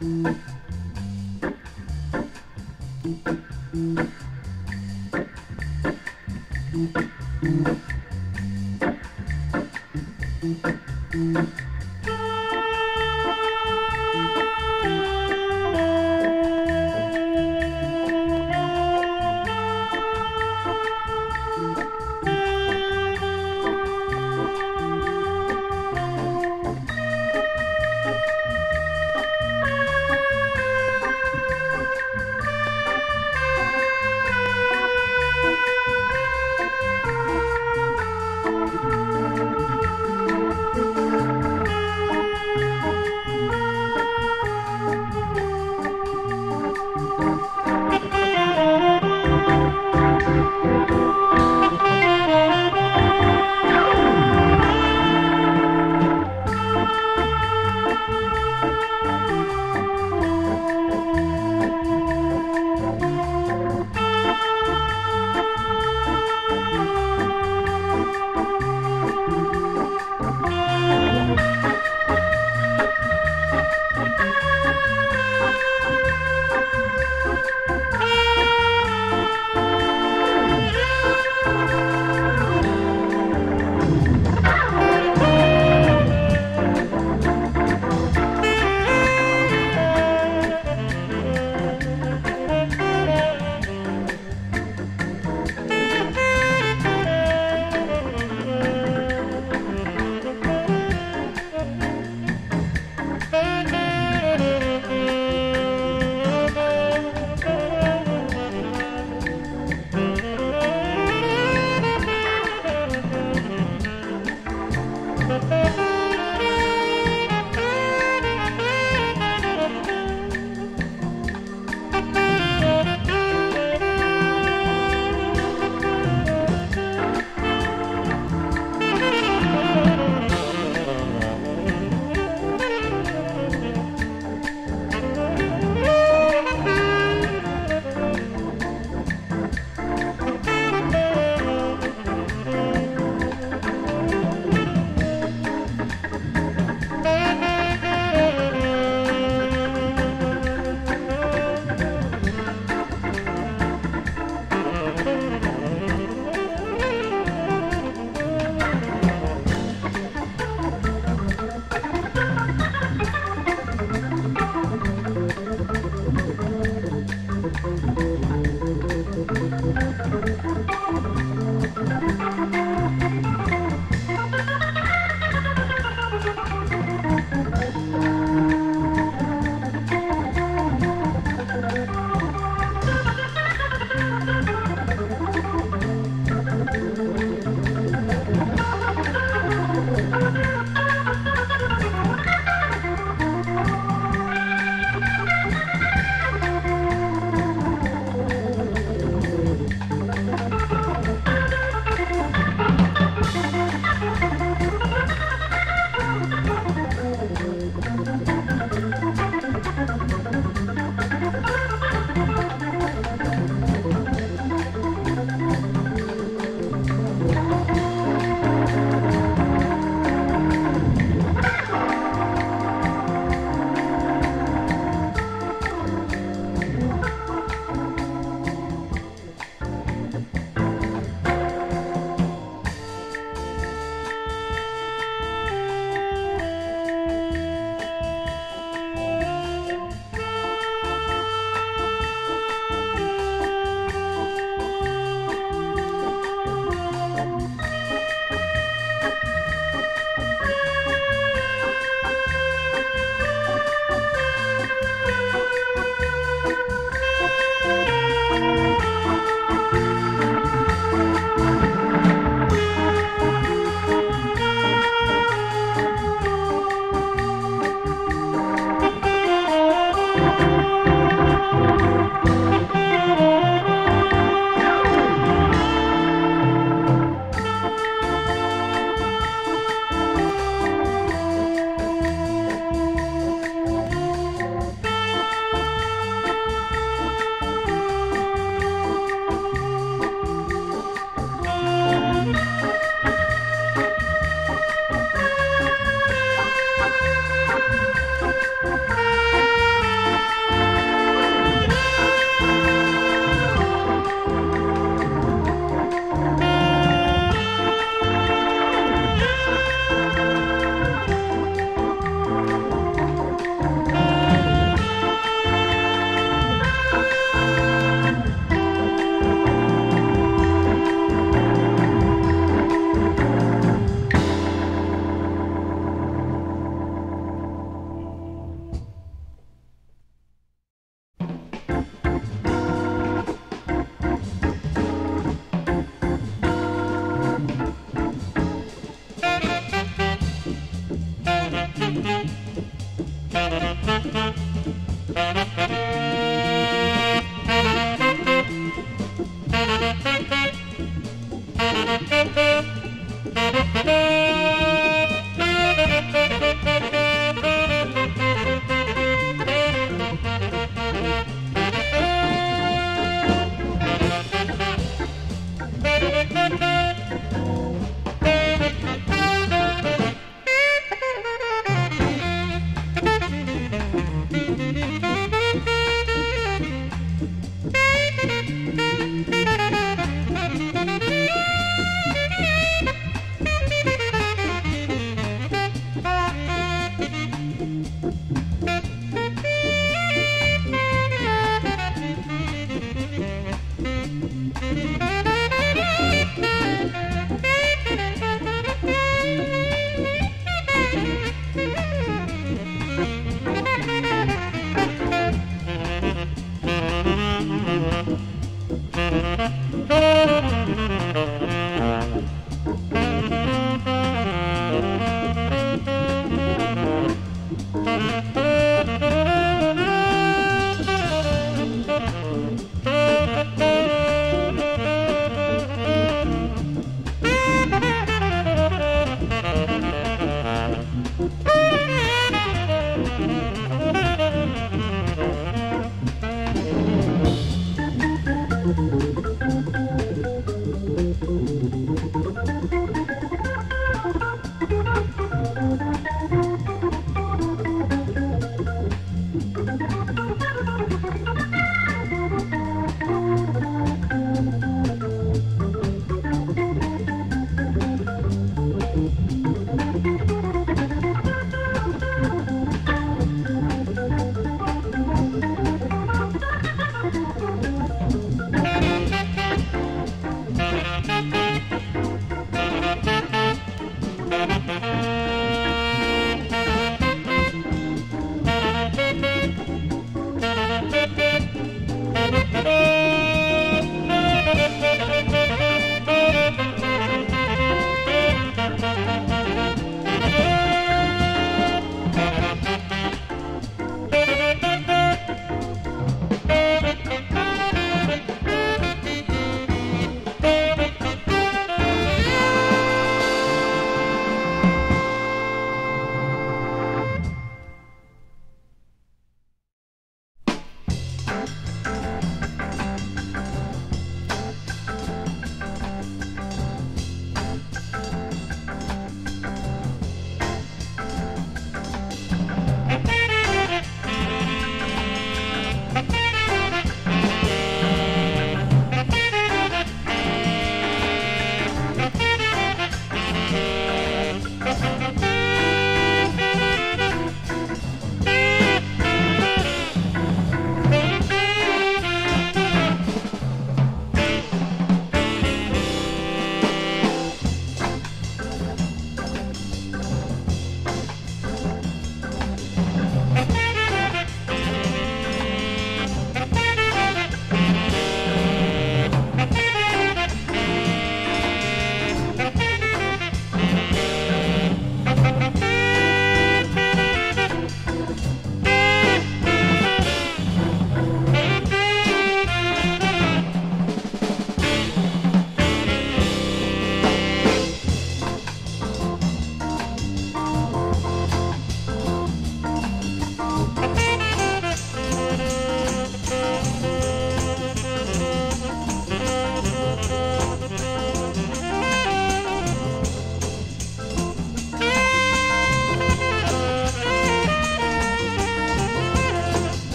Bye.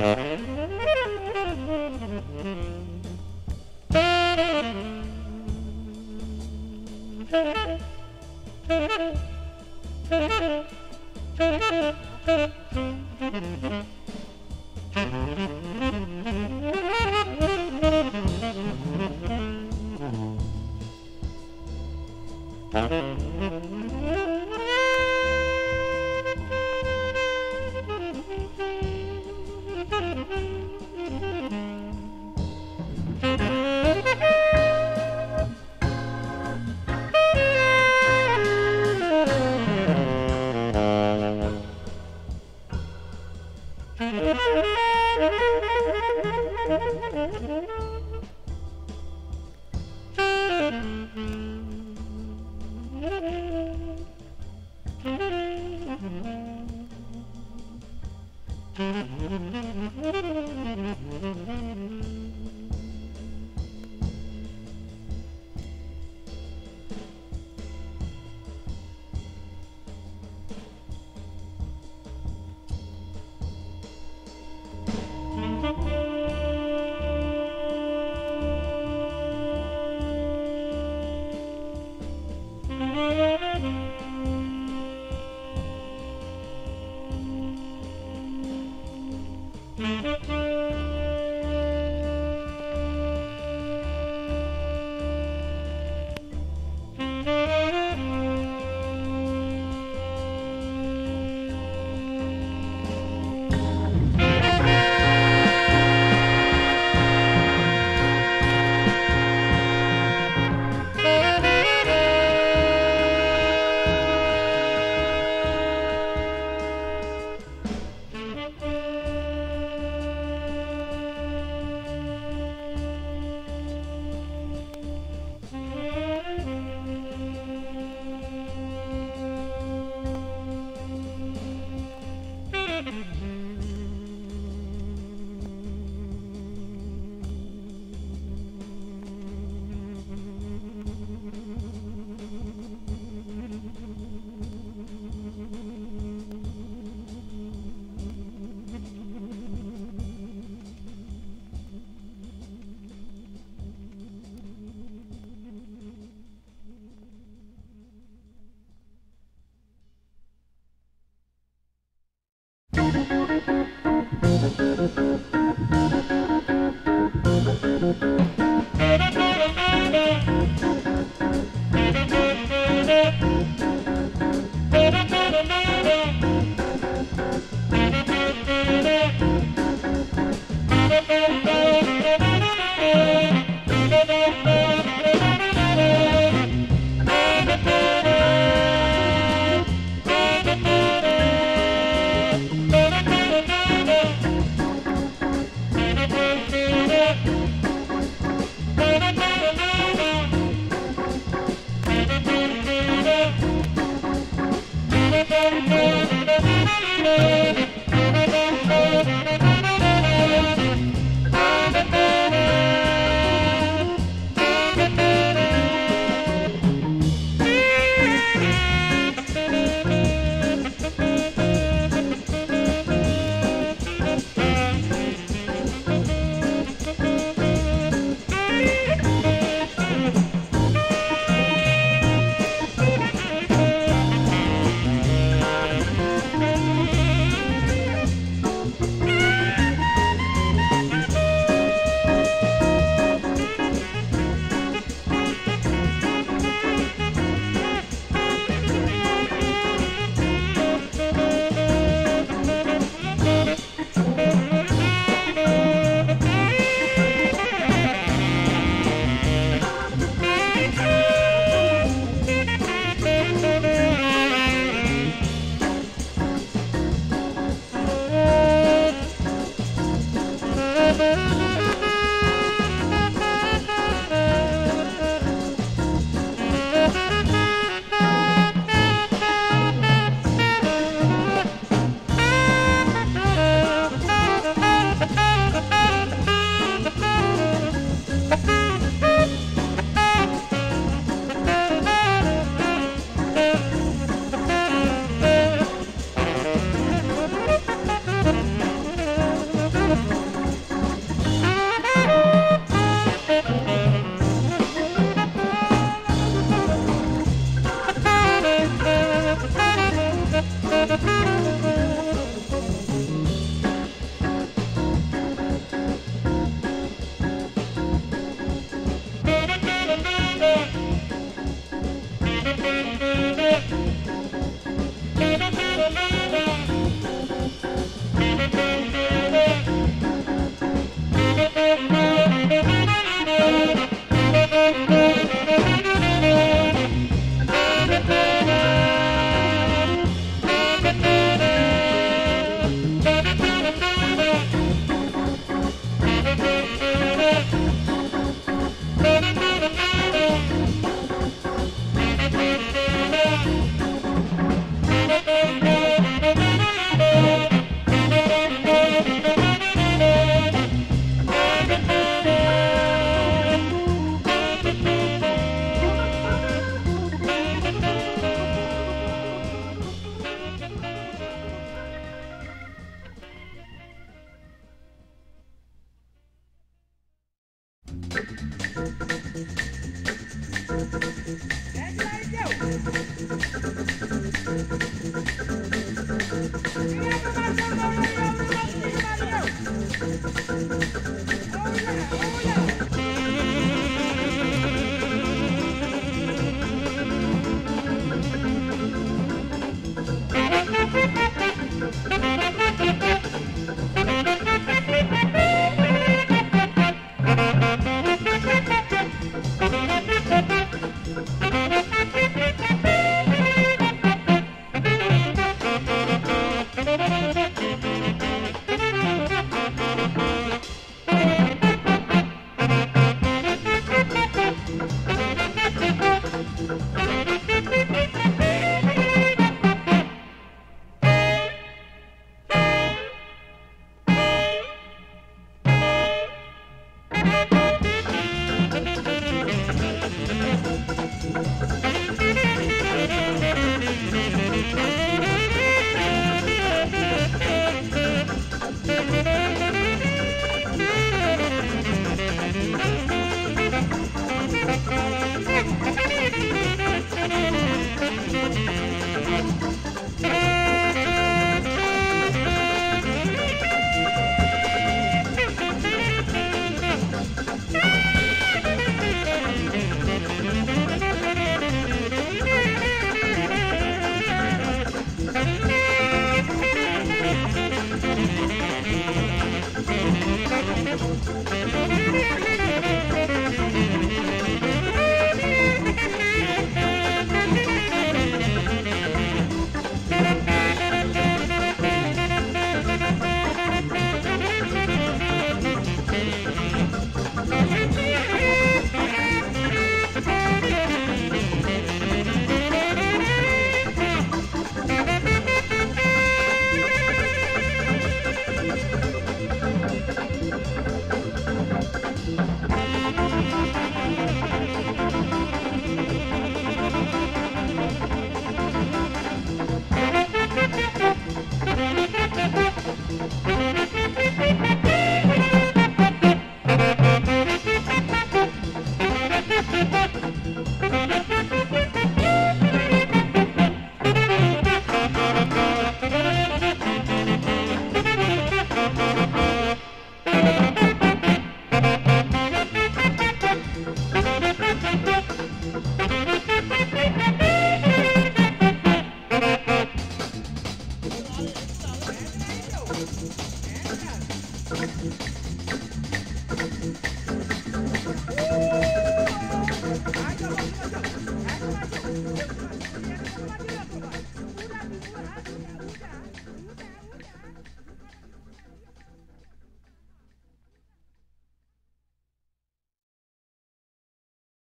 Mm-hmm.